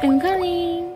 冰淇淋